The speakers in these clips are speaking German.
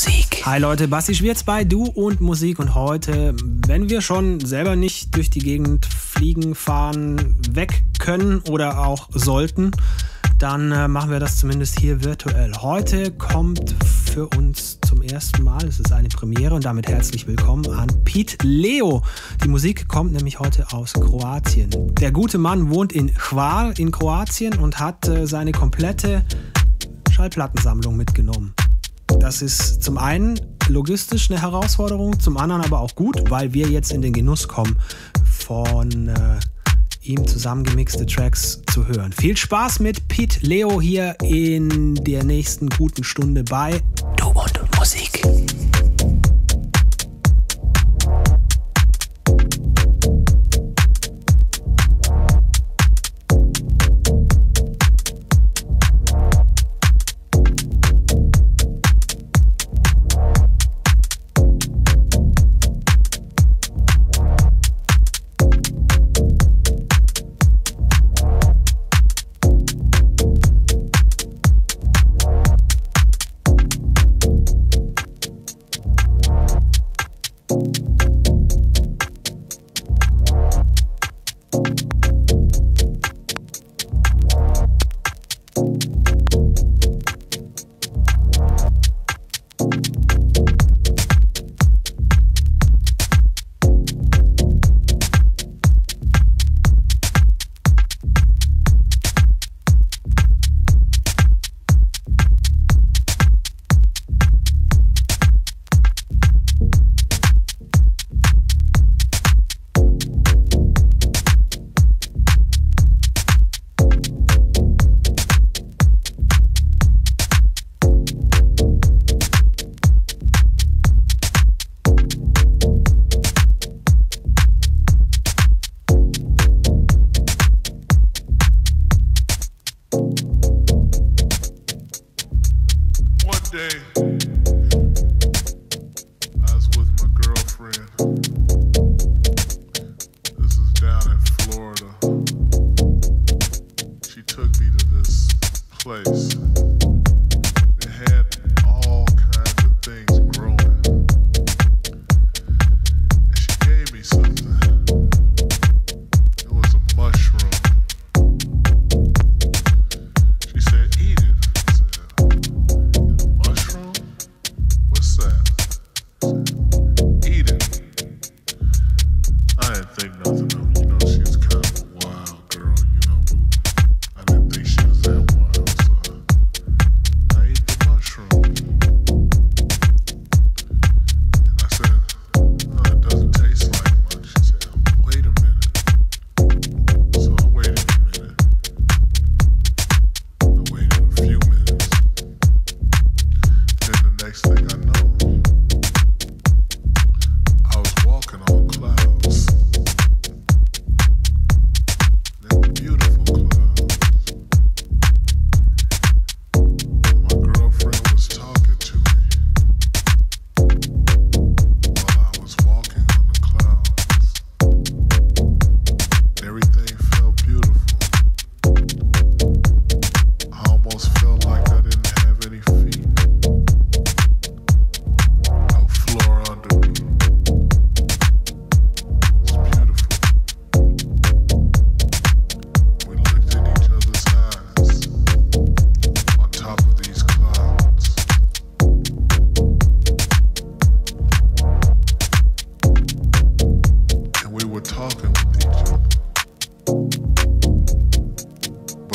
Musik. Hi Leute, Basti Schwierz bei Du und Musik und heute, wenn wir schon selber nicht durch die Gegend fliegen, fahren, weg können oder auch sollten, dann äh, machen wir das zumindest hier virtuell. Heute kommt für uns zum ersten Mal, es ist eine Premiere und damit herzlich willkommen an Pete Leo. Die Musik kommt nämlich heute aus Kroatien. Der gute Mann wohnt in Hvar in Kroatien und hat äh, seine komplette Schallplattensammlung mitgenommen. Das ist zum einen logistisch eine Herausforderung, zum anderen aber auch gut, weil wir jetzt in den Genuss kommen von äh, ihm zusammengemixte Tracks zu hören. Viel Spaß mit Pete Leo hier in der nächsten guten Stunde bei Du und Musik.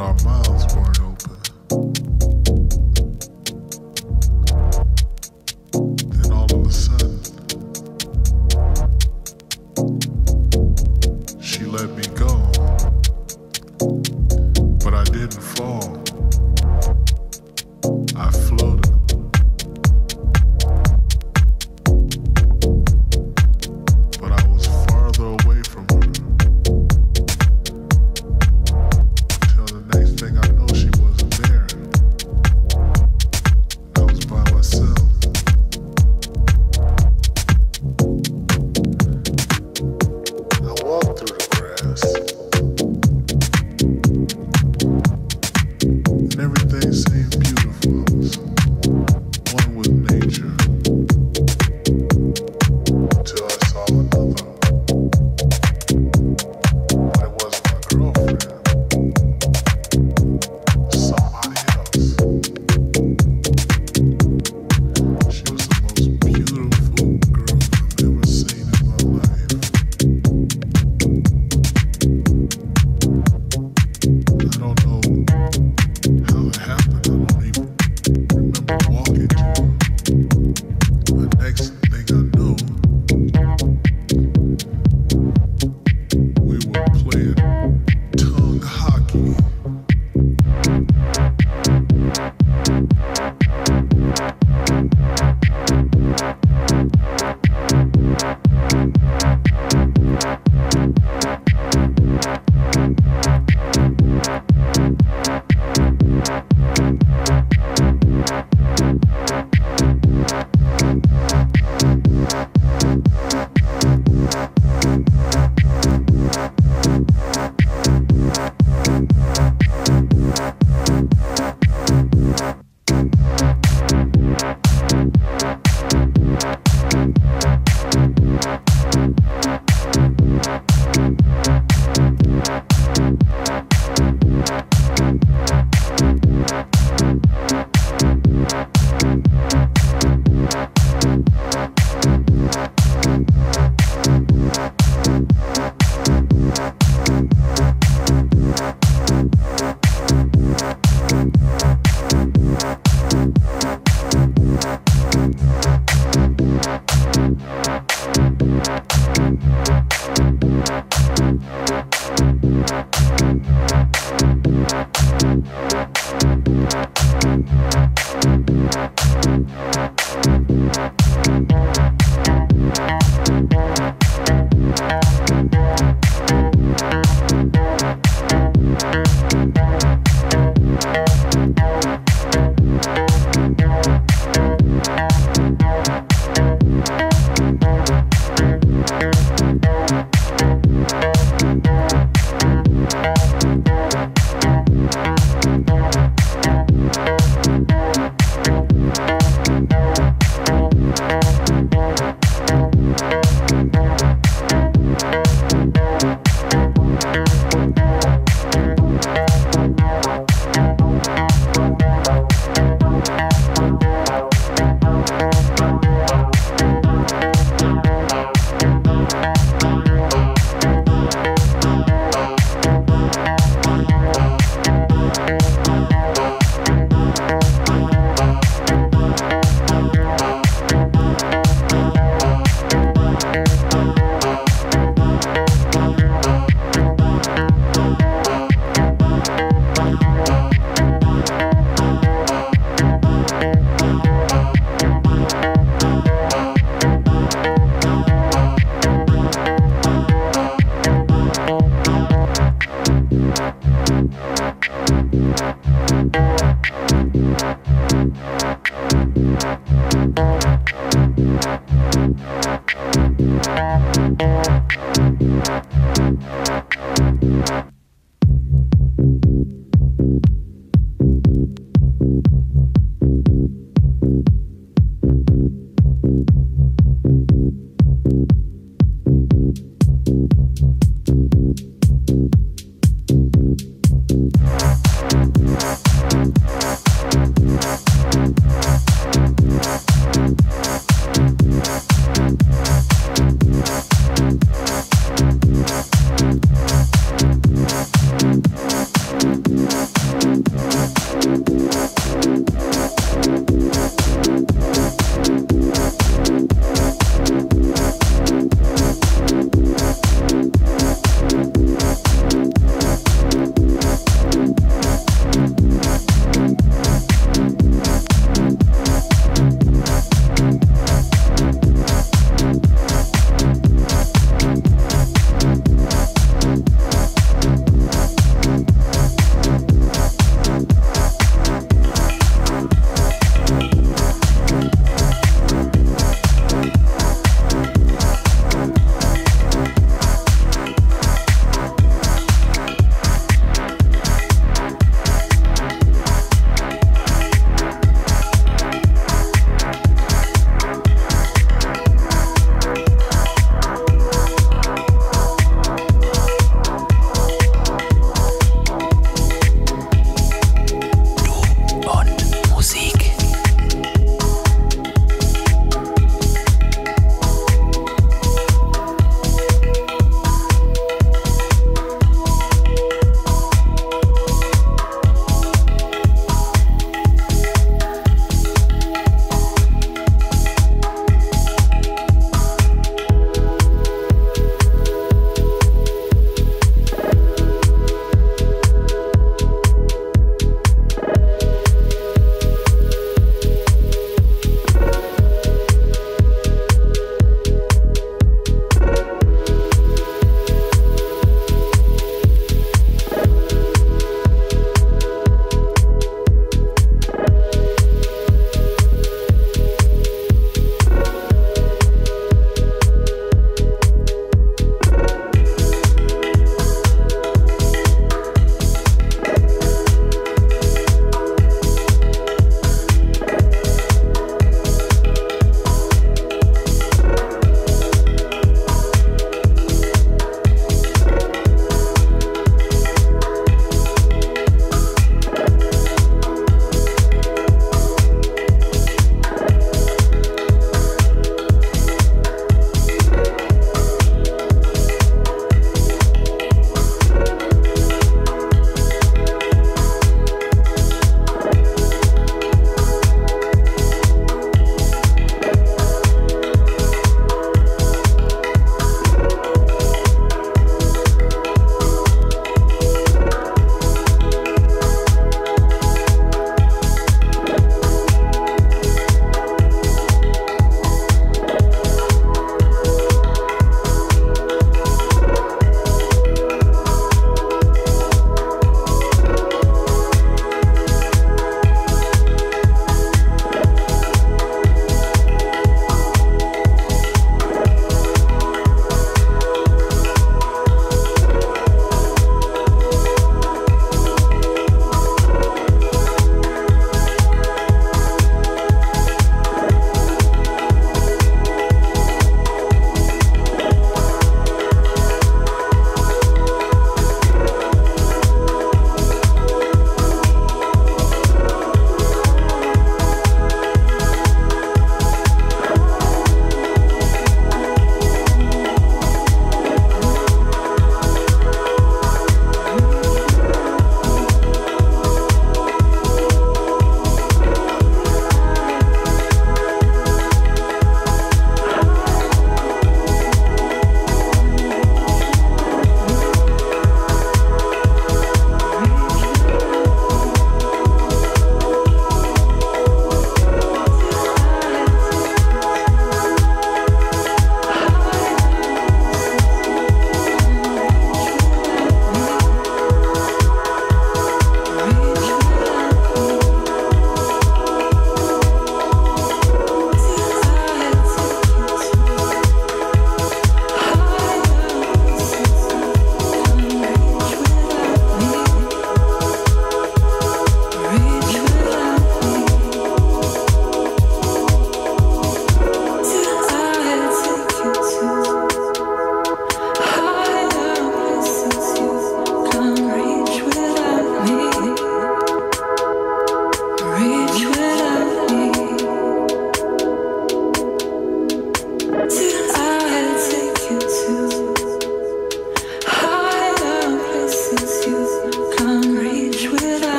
our mind.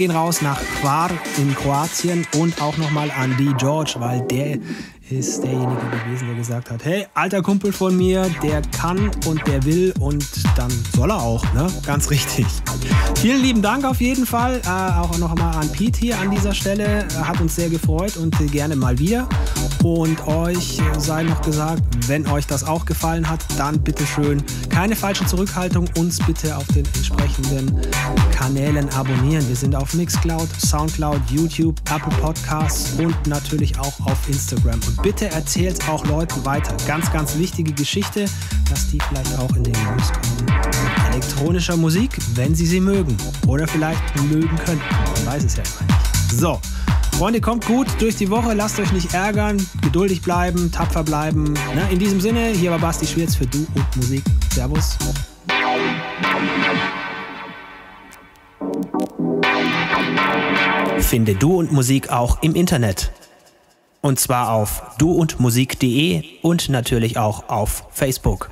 Gehen raus nach Hvar in Kroatien und auch nochmal an die George, weil der ist derjenige gewesen, der gesagt hat, hey, alter Kumpel von mir, der kann und der will und dann soll er auch, ne? Ganz richtig. Vielen lieben Dank auf jeden Fall. Äh, auch nochmal an Pete hier an dieser Stelle. Hat uns sehr gefreut und gerne mal wieder. Und euch sei noch gesagt, wenn euch das auch gefallen hat, dann bitte schön keine falsche Zurückhaltung, uns bitte auf den entsprechenden Kanälen abonnieren. Wir sind auf Mixcloud, Soundcloud, YouTube, Apple Podcasts und natürlich auch auf Instagram. Und bitte erzählt auch Leuten weiter. Ganz, ganz wichtige Geschichte, dass die vielleicht auch in den News kommen. Elektronischer Musik, wenn sie sie mögen. Oder vielleicht mögen könnten. Man weiß es ja immer nicht. So. Freunde, kommt gut durch die Woche, lasst euch nicht ärgern, geduldig bleiben, tapfer bleiben. Na, in diesem Sinne, hier war Basti Schwierz für Du und Musik. Servus. Finde Du und Musik auch im Internet. Und zwar auf duundmusik.de und natürlich auch auf Facebook.